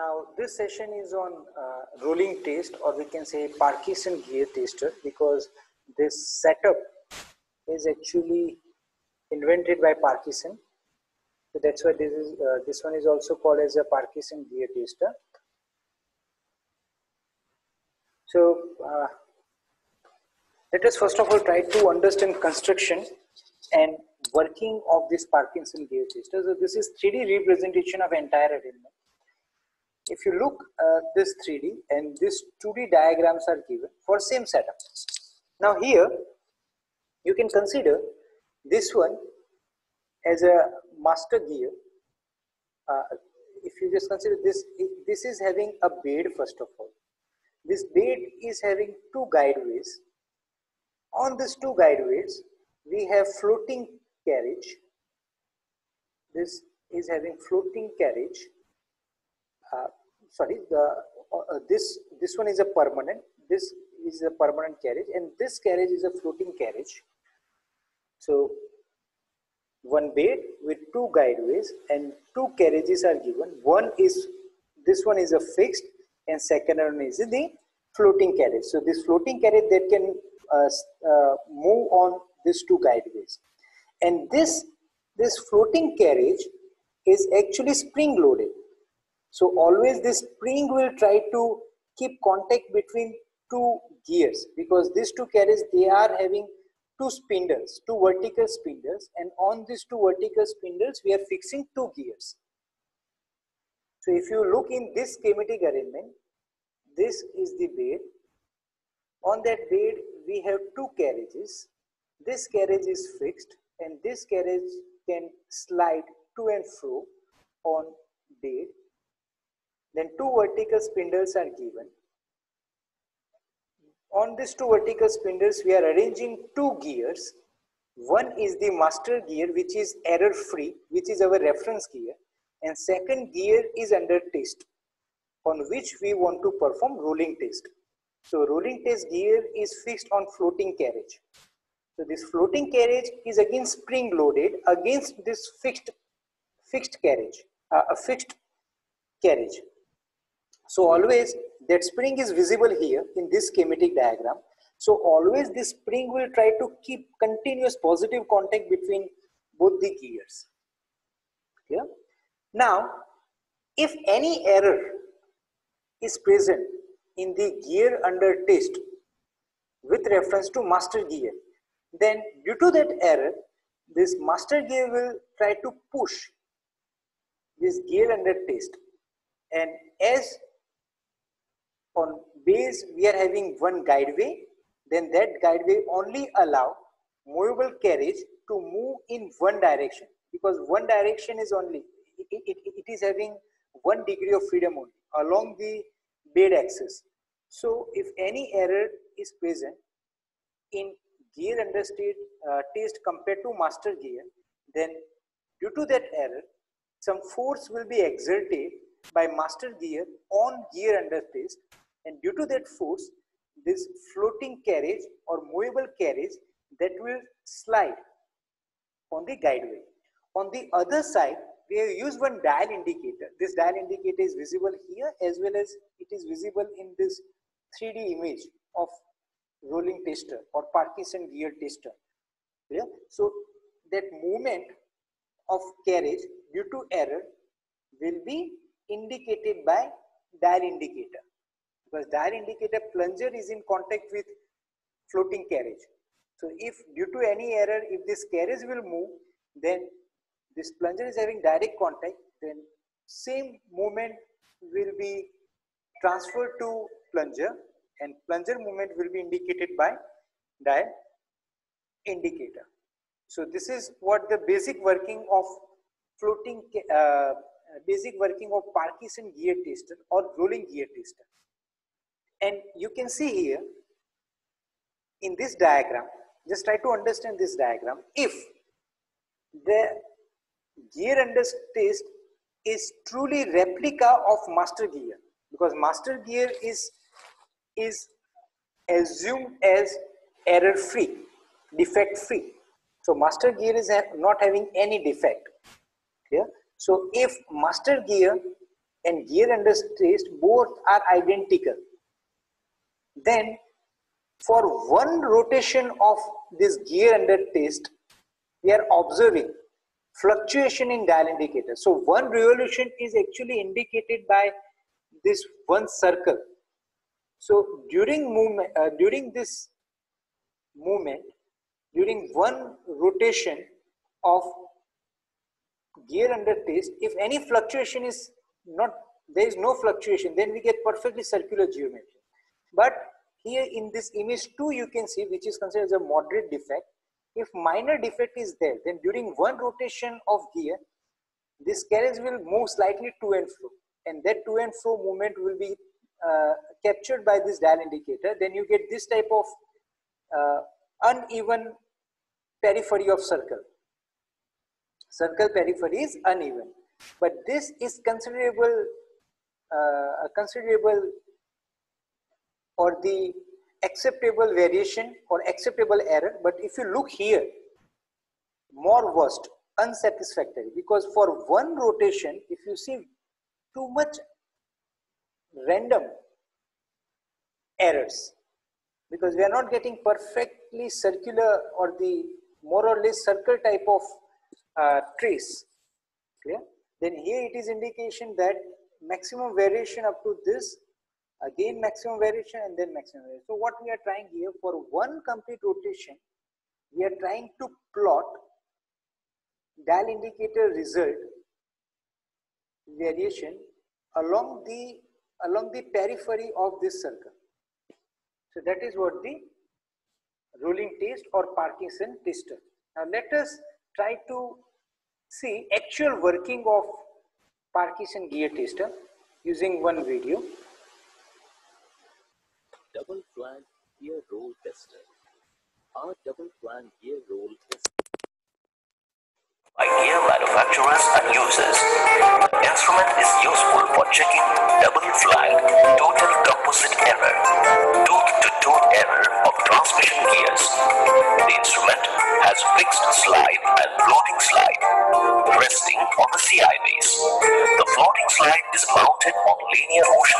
Now this session is on uh, rolling test or we can say Parkinson gear tester because this setup is actually invented by Parkinson. So that's why this is uh, this one is also called as a Parkinson gear tester. So uh, let us first of all try to understand construction and working of this Parkinson gear tester. So this is 3D representation of entire element if you look uh, this 3D and these 2D diagrams are given for same setup. Now here you can consider this one as a master gear. Uh, if you just consider this, this is having a bed first of all. This bed is having two guideways. On these two guideways, we have floating carriage. This is having floating carriage uh, sorry the uh, this this one is a permanent this is a permanent carriage and this carriage is a floating carriage. So one bed with two guideways and two carriages are given. One is this one is a fixed and second one is the floating carriage. So this floating carriage that can uh, uh, move on these two guideways. And this this floating carriage is actually spring loaded so always this spring will try to keep contact between two gears because these two carriages, they are having two spindles, two vertical spindles and on these two vertical spindles, we are fixing two gears. So if you look in this schematic arrangement, this is the bed. On that bed, we have two carriages. This carriage is fixed and this carriage can slide to and fro on bed then two vertical spindles are given. On these two vertical spindles, we are arranging two gears. One is the master gear, which is error free, which is our reference gear. And second gear is under test, on which we want to perform rolling test. So rolling test gear is fixed on floating carriage. So this floating carriage is again spring loaded against this fixed fixed carriage, uh, a fixed carriage. So always that spring is visible here in this schematic diagram. So always this spring will try to keep continuous positive contact between both the gears. Yeah. Now, if any error is present in the gear under test with reference to master gear, then due to that error, this master gear will try to push this gear under test. And as on base we are having one guideway, then that guideway only allow movable carriage to move in one direction because one direction is only, it, it, it is having one degree of freedom only along the bed axis. So if any error is present in gear under state uh, test compared to master gear, then due to that error, some force will be exerted by master gear on gear under test and due to that force this floating carriage or movable carriage that will slide on the guideway. On the other side, we have used one dial indicator. This dial indicator is visible here as well as it is visible in this 3D image of rolling tester or Parkinson gear tester. Yeah? So that movement of carriage due to error will be indicated by dial indicator because dial indicator plunger is in contact with floating carriage. So if due to any error, if this carriage will move, then this plunger is having direct contact, then same movement will be transferred to plunger and plunger movement will be indicated by dial indicator. So this is what the basic working of floating, uh, basic working of Parkinson gear tester or rolling gear tester. And you can see here in this diagram, just try to understand this diagram. If the gear under test is truly replica of master gear because master gear is is assumed as error free defect free so master gear is not having any defect. So if master gear and gear under test both are identical then for one rotation of this gear under test we are observing fluctuation in dial indicator. So one revolution is actually indicated by this one circle. So during movement uh, during this movement during one rotation of gear under test if any fluctuation is not there is no fluctuation then we get perfectly circular geometry. But here in this image 2 you can see which is considered as a moderate defect. If minor defect is there then during one rotation of gear this carriage will move slightly to and fro. And that to and fro movement will be uh, captured by this dial indicator. Then you get this type of uh, uneven periphery of circle. Circle periphery is uneven. But this is considerable uh, considerable or the acceptable variation or acceptable error. But if you look here more worst unsatisfactory. Because for one rotation if you see too much random errors because we are not getting perfectly circular or the more or less circle type of uh, trace clear then here it is indication that maximum variation up to this again maximum variation and then maximum variation. So what we are trying here for one complete rotation, we are trying to plot dial indicator result variation along the along the periphery of this circle. So that is what the rolling test or Parkinson tester. Now let us try to see actual working of Parkinson gear tester using one video double flank gear roll tester. Our double flank gear roll tester by gear manufacturers and users. The instrument is useful for checking double flank total composite error, tooth-to-tooth error of transmission gears. The instrument has fixed slide and floating slide resting on the CI base. The floating slide is mounted on linear motion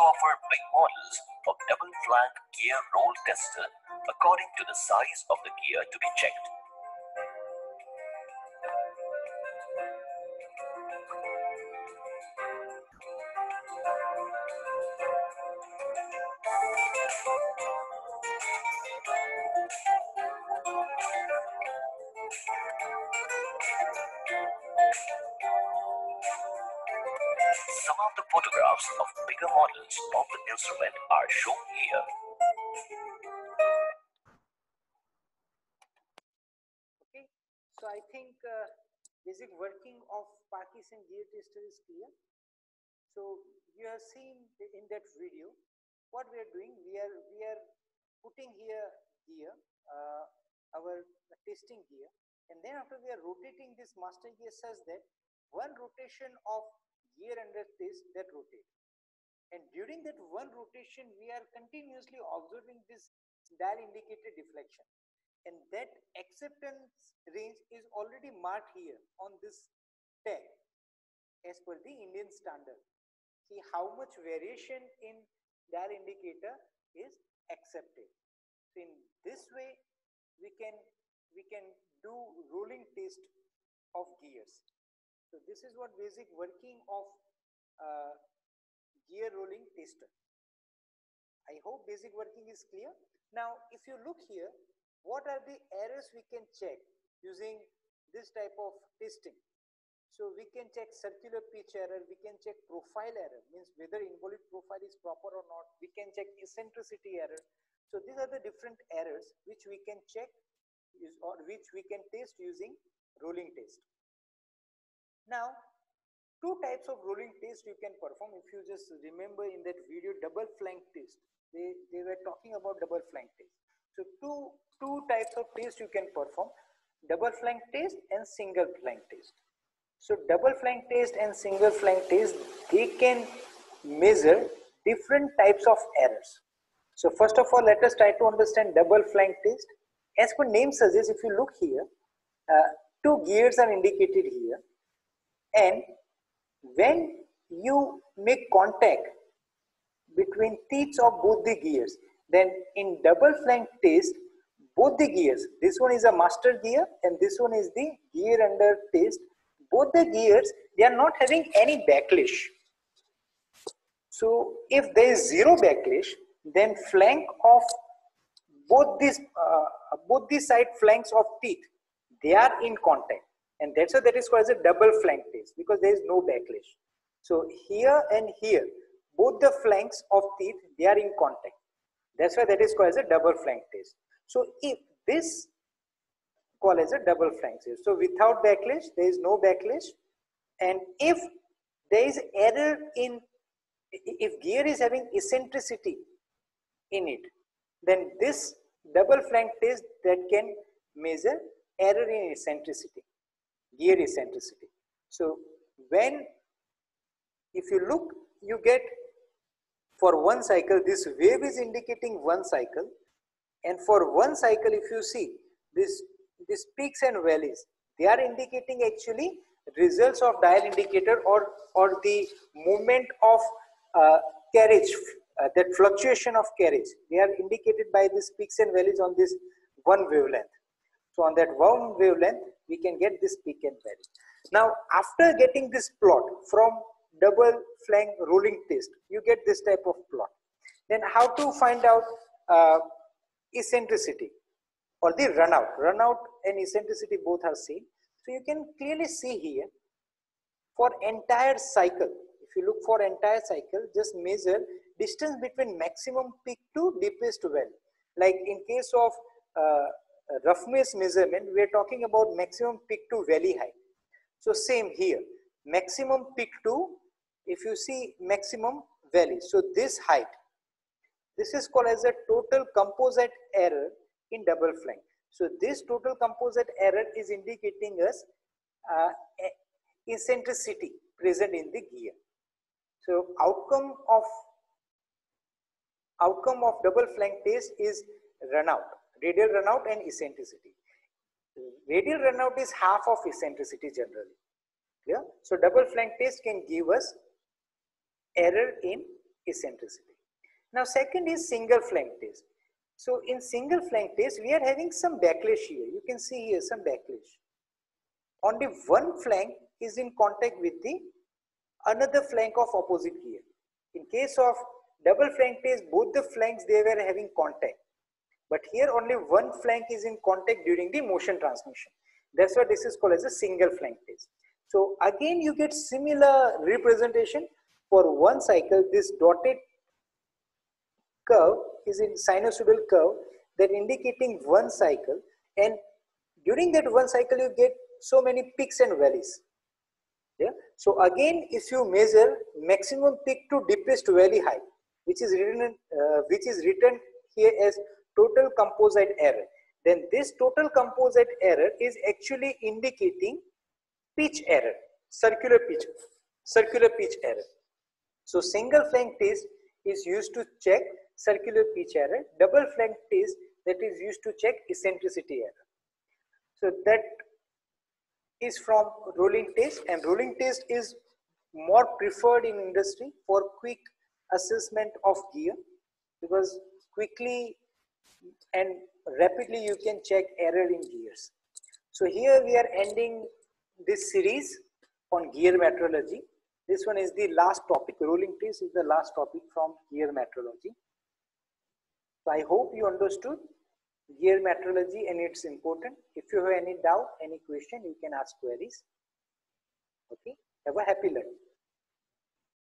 offer big models of double flank gear roll tester according to the size of the gear to be checked. Some of the photographs of bigger models of the instrument are shown here. Okay, so I think uh, basic working of Parkinson gear tester is clear. So you have seen in that video what we are doing. We are we are putting here gear, uh, our testing gear, and then after we are rotating this master gear such that one rotation of gear under test that rotate. And during that one rotation, we are continuously observing this dial indicator deflection. And that acceptance range is already marked here on this tag as per the Indian standard. See how much variation in dial indicator is accepted. So in this way, we can we can do rolling test of gears. So this is what basic working of uh, gear rolling tester. I hope basic working is clear. Now, if you look here, what are the errors we can check using this type of testing? So we can check circular pitch error, we can check profile error, means whether involute profile is proper or not. We can check eccentricity error. So these are the different errors which we can check or which we can test using rolling test. Now, two types of rolling test you can perform if you just remember in that video double flank test. They, they were talking about double flank test. So two two types of test you can perform double flank test and single flank test. So double flank test and single flank test they can measure different types of errors. So first of all let us try to understand double flank test. As per name suggests if you look here uh, two gears are indicated here and when you make contact between teeth of both the gears then in double flank test both the gears this one is a master gear and this one is the gear under test both the gears they are not having any backlash. So if there is zero backlash then flank of both these uh, both the side flanks of teeth they are in contact and that's why that is called as a double flank test because there is no backlash. So here and here, both the flanks of teeth, they are in contact. That's why that is called as a double flank test. So if this called as a double flank test. So without backlash, there is no backlash. And if there is error in, if gear is having eccentricity in it, then this double flank test that can measure error in eccentricity gear eccentricity. So when, if you look, you get for one cycle, this wave is indicating one cycle. And for one cycle, if you see this, this peaks and valleys, they are indicating actually results of dial indicator or, or the movement of uh, carriage, uh, that fluctuation of carriage. They are indicated by these peaks and valleys on this one wavelength. So on that one wavelength, we can get this peak and valley. Now, after getting this plot from double flank rolling test, you get this type of plot. Then how to find out uh, eccentricity or the runout. Runout and eccentricity both are same. So you can clearly see here for entire cycle, if you look for entire cycle, just measure distance between maximum peak to deepest valley. Like in case of uh, roughness measurement, we are talking about maximum peak to valley height. So same here, maximum peak to, if you see maximum valley. So this height, this is called as a total composite error in double flank. So this total composite error is indicating us uh, eccentricity present in the gear. So outcome of outcome of double flank test is run out radial runout and eccentricity. Radial runout is half of eccentricity generally. Yeah? So double flank test can give us error in eccentricity. Now second is single flank test. So in single flank test, we are having some backlash here. You can see here some backlash. Only one flank is in contact with the another flank of opposite gear. In case of double flank test, both the flanks they were having contact. But here only one flank is in contact during the motion transmission. That's why this is called as a single flank test. So again, you get similar representation for one cycle. This dotted curve is in sinusoidal curve that indicating one cycle. And during that one cycle, you get so many peaks and valleys. Yeah. So again, if you measure maximum peak to deepest valley height, which is written, uh, which is written here as total composite error. Then this total composite error is actually indicating pitch error circular pitch circular pitch error. So single flank test is used to check circular pitch error. Double flank test that is used to check eccentricity error. So that is from rolling test and rolling test is more preferred in industry for quick assessment of gear because quickly and rapidly you can check error in gears. So here we are ending this series on gear metrology. This one is the last topic. Rolling test is the last topic from gear metrology. So I hope you understood gear metrology and it's important. If you have any doubt, any question, you can ask queries. Okay. Have a happy learning.